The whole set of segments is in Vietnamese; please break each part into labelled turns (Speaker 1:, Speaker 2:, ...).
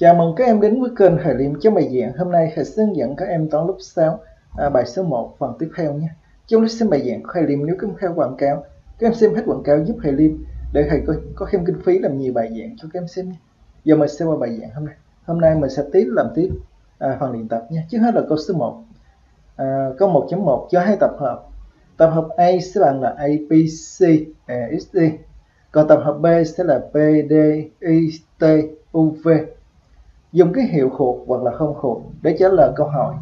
Speaker 1: Chào mừng các em đến với kênh Hải Liêm cho bài giảng. Hôm nay Hải sẽ hướng dẫn các em toán lớp 6 à, bài số 1 phần tiếp theo nhé. Trong lúc xem bài giảng của Hải Liêm nếu có theo quảng cáo, các em xem hết quảng cáo giúp Hải Liêm để thầy có, có thêm kinh phí làm nhiều bài giảng cho các em xem nhé. Giờ mình sẽ qua bài giảng hôm nay. Hôm nay mình sẽ tiếp làm tiếp à, phần luyện tập nhé. Trước hết là câu số 1. À, câu 1.1 cho hai tập hợp. Tập hợp A sẽ bằng là ABC à, XD. Còn tập hợp B sẽ là PDIT UV dùng cái hiệu thuộc hoặc là không thuộc để trả lời câu hỏi.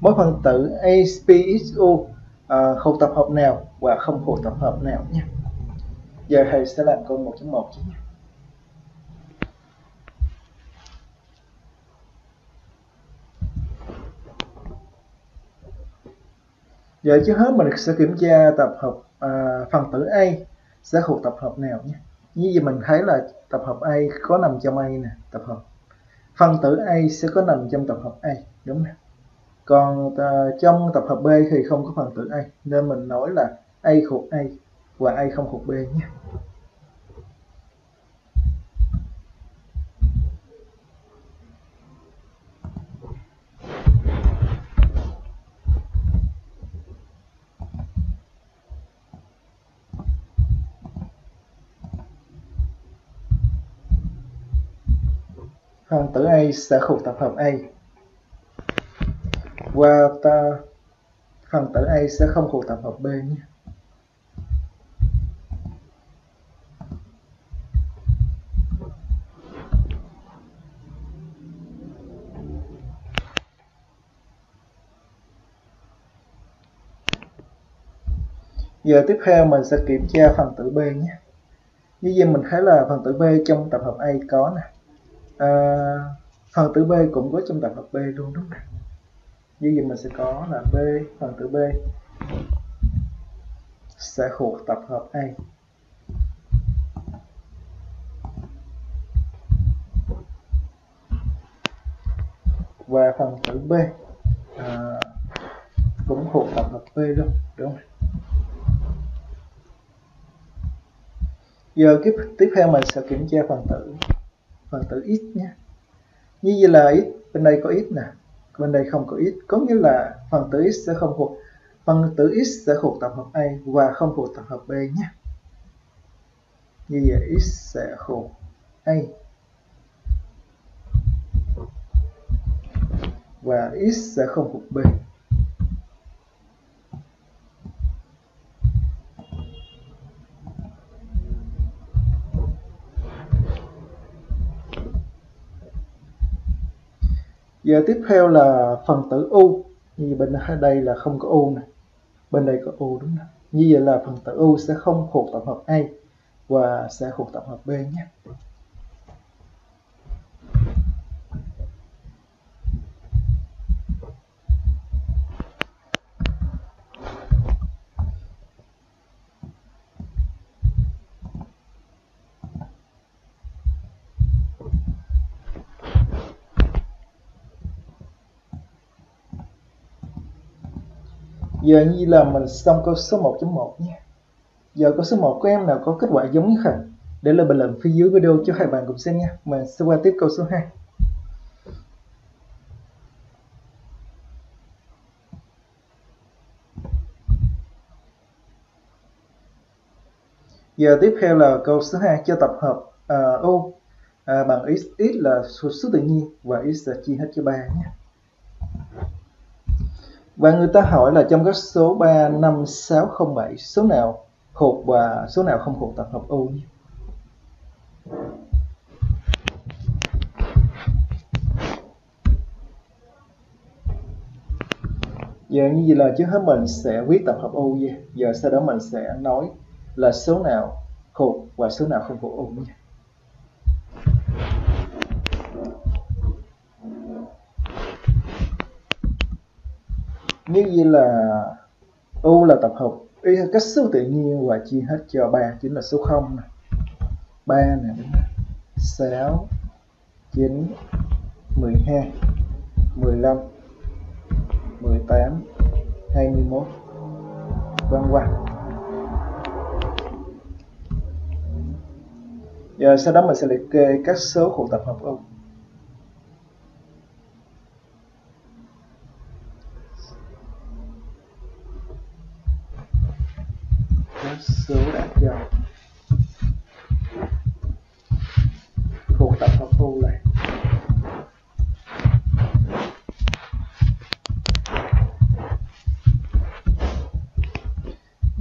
Speaker 1: Mỗi phần tử ASPXU à, thuộc tập hợp nào và không thuộc tập hợp nào nhé. Giờ thầy sẽ làm câu 1.1 chứ nhé. Giờ trước hết mình sẽ kiểm tra tập hợp à, phần tử A sẽ thuộc tập hợp nào nhé. Như vậy mình thấy là tập hợp A có nằm trong A nè, tập hợp phần tử A sẽ có nằm trong tập hợp A đúng không còn uh, trong tập hợp B thì không có phần tử A nên mình nói là A thuộc A và A không thuộc B nhé. Phần tử A sẽ thuộc tập hợp A và ta, phần tử A sẽ không thuộc tập hợp B nhé. Giờ tiếp theo mình sẽ kiểm tra phần tử B nhé. Như vậy mình thấy là phần tử B trong tập hợp A có nè à, phần tử b cũng có trong tập hợp b luôn đúng không như vậy mình sẽ có là b phần tử b sẽ thuộc tập hợp a. Và phần tử b à, cũng thuộc tập hợp b luôn đúng không giờ tiếp tiếp theo mình sẽ kiểm tra phần tử phần tử x nhé. Như vậy là x, bên đây có x nè. Bên đây không có x. Có nghĩa là phần tử x sẽ không thuộc, phần tử x sẽ thuộc tập hợp a và không thuộc tập hợp b nhé. Như vậy x sẽ thuộc a. Và x sẽ không thuộc b. giờ tiếp theo là phần tử u. Như bên đây là không có u này bên đây có u đúng không? Như vậy là phần tử u sẽ không thuộc tổng hợp a và sẽ thuộc tổng hợp b nhé. Giờ như là mình xong câu số 1.1 nhé. Giờ câu số 1 của em nào có kết quả giống như không? Để lại bình luận phía dưới video cho hai bạn cùng xem nha. Mình sẽ qua tiếp câu số 2. Giờ tiếp theo là câu số 2 cho tập hợp uh, U uh, bằng x, x là số, số tự nhiên và x là chia hết cho 3 nhé. Và người ta hỏi là trong các số 3, 5, 6, 0, 7 số nào thuộc và số nào không thuộc tập hợp U nhé. Giờ như vậy là trước hết mình sẽ viết tập hợp U nha. Giờ sau đó mình sẽ nói là số nào thuộc và số nào không thuộc U nhé. Như vậy là u là tập hợp y các số tự nhiên và chia hết cho 3 chính là số 0 này. 3 này đúng không? 6 9 12 15 18 21 vân vân giờ sau đó mình sẽ liệt kê các số thuộc tập hợp U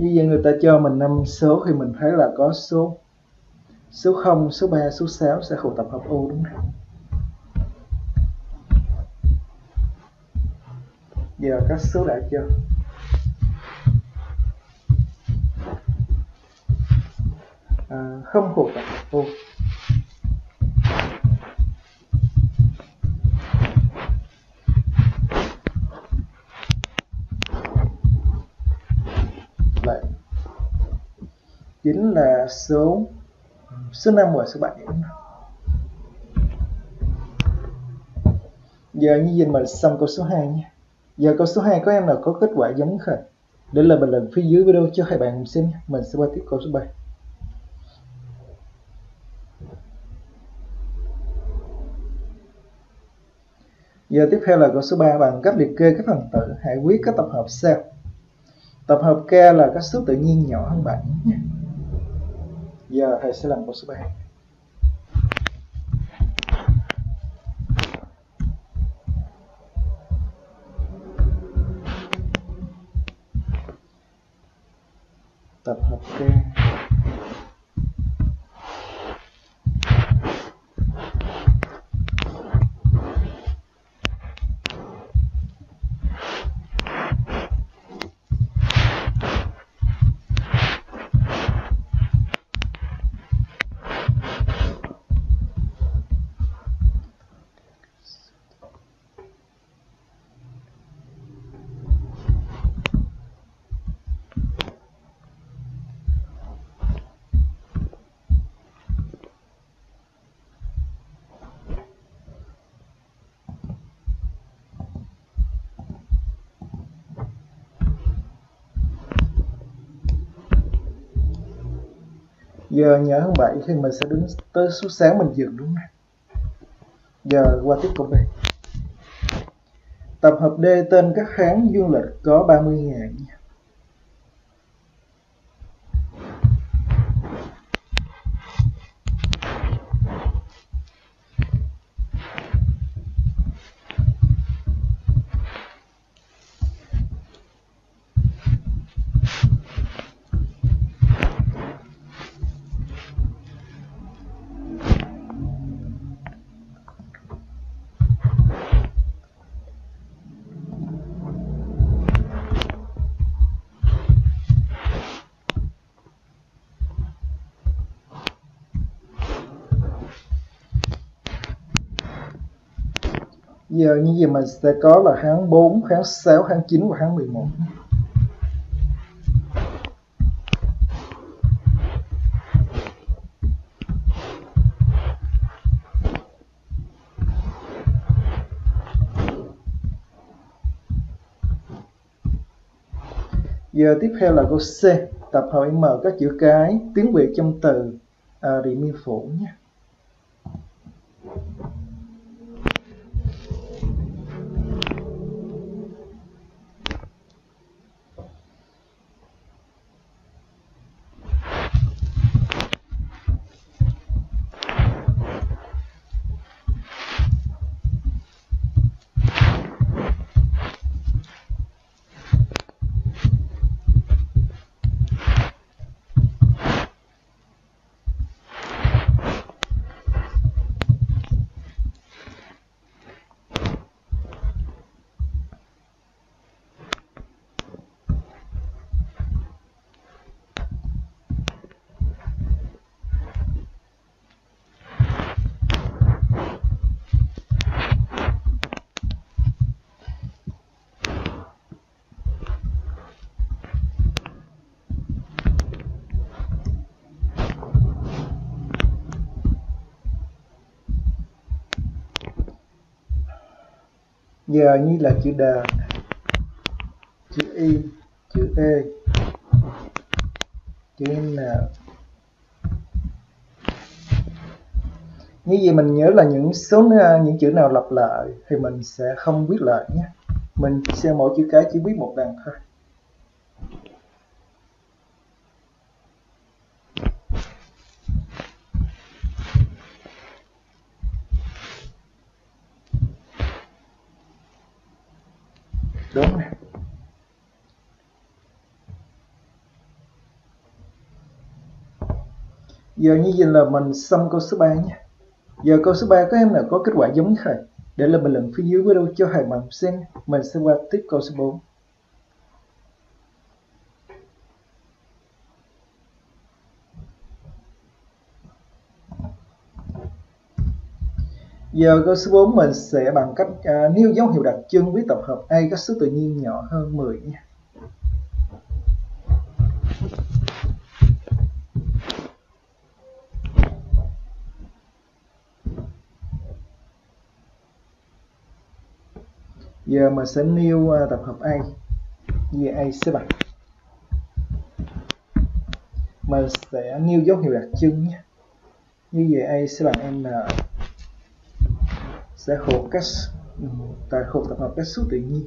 Speaker 1: như vậy người ta cho mình năm số thì mình thấy là có số số 0, số 3, số 6 sẽ thuộc tập hợp U đúng không? Giờ các số đã chưa? À, không thuộc tập hợp U. chính là số số 5 và số 7 giờ như vậy mình xong câu số 2 nha. Giờ câu số 2 có em nào có kết quả giống không? Để là bình luận phía dưới video cho hai bạn xem nha. mình sẽ qua tiếp câu số 7 Giờ tiếp theo là câu số 3 bằng cách liệt kê các phần tử, hãy viết các tập hợp sau. Tập hợp K là các số tự nhiên nhỏ hơn 7 nhé giờ thầy sẽ làm câu số 3 giờ nhớ hơn 7 thì mình sẽ đứng tới suốt sáng mình dừng đúng không? Giờ qua tiếp tục đây tập hợp D tên các kháng dương lịch có 30 giờ như vậy mình sẽ có là tháng 4, tháng 6, tháng 9 và tháng 11 Giờ tiếp theo là câu C, tập hợp M các chữ cái tiếng Việt trong từ à, điện biên phủ nhé. Giờ như là chữ đ chữ y chữ e chữ n. Như vậy mình nhớ là những số, những chữ nào lặp lại thì mình sẽ không viết lại nhé. Mình sẽ mỗi chữ cái chỉ biết một lần thôi. đúng. Nè. giờ như vậy là mình xong câu số 3 nha. Giờ câu số 3 các em nào có kết quả giống như vậy để là bình luận phía dưới video cho thầy bằng xem. Mình sẽ qua tiếp câu số 4 Giờ câu số 4 mình sẽ bằng cách uh, nêu dấu hiệu đặc trưng với tập hợp A có số tự nhiên nhỏ hơn 10 nha. Giờ mình sẽ nêu uh, tập hợp A. Giờ A sẽ bằng mình sẽ nêu dấu hiệu đặc trưng nhé. Như vậy A sẽ bằng N sẽ khổ cách ừ, tại khổ tập hợp cách số tự nhiên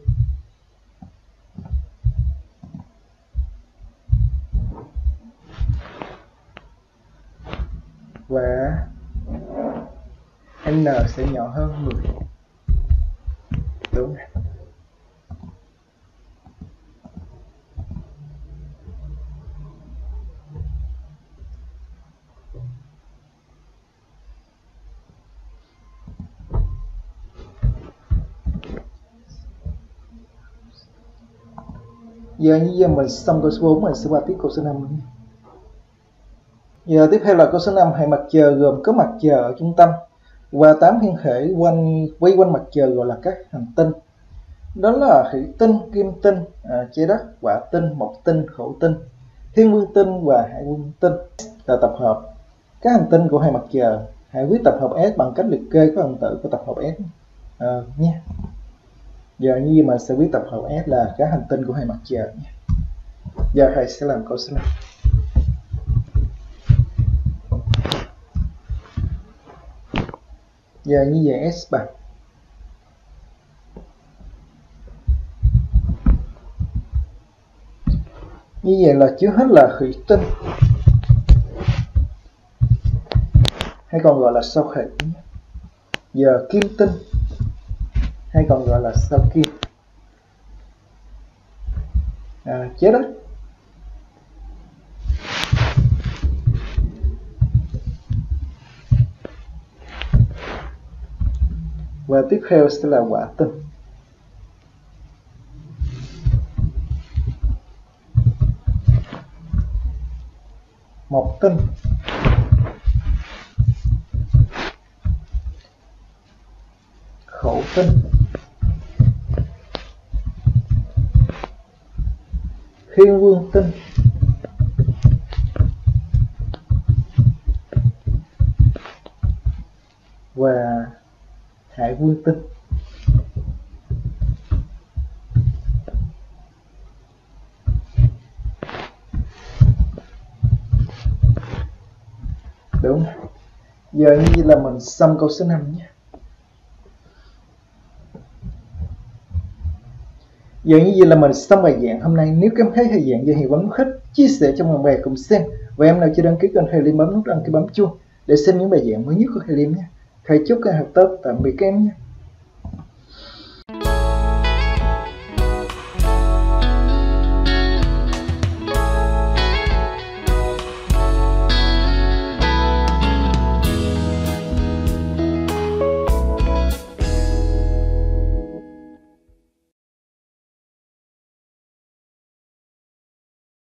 Speaker 1: và n sẽ nhỏ hơn 10 đúng. Giờ như giờ mình xong câu số 4 mình sẽ qua tiếp câu số 5 nhé. Giờ tiếp theo là câu số 5 hệ mặt trời gồm có mặt trời ở trung tâm và tám thiên thể quanh quay quanh mặt trời gọi là các hành tinh. Đó là thủy tinh, kim tinh, à, trái đất, quả tinh, mộc tinh, khẩu tinh, thiên vương tinh và hải vương tinh là tập hợp các hành tinh của hệ mặt trời. Hãy viết tập hợp S bằng cách liệt kê các phần tử của tập hợp S à, nha giờ như mà sẽ viết tập hợp S là các hành tinh của hệ mặt trời nhé. giờ thầy sẽ làm câu số này. Giờ như vậy S bằng. Như vậy là chứa hết là thủy tinh. Hay còn gọi là sao thủy giờ kim tinh hay còn gọi là sau kim à, chết đó. Và tiếp theo sẽ là quả tinh mộc tinh khẩu tinh thiên vương tinh. Và hải vương tinh. Đúng. Giờ như là mình xong câu số 5 nhé. Giờ như vậy là mình xong bài giảng hôm nay. Nếu các em thấy hay giảng dễ hiểu bấm thích, chia sẻ cho bạn bè cùng xem. Và em nào chưa đăng ký kênh thầy Liêm bấm nút đăng ký bấm chuông để xem những bài giảng mới nhất của thầy Liêm nhé. Thầy chúc các em học tốt. Tạm biệt các em nhé.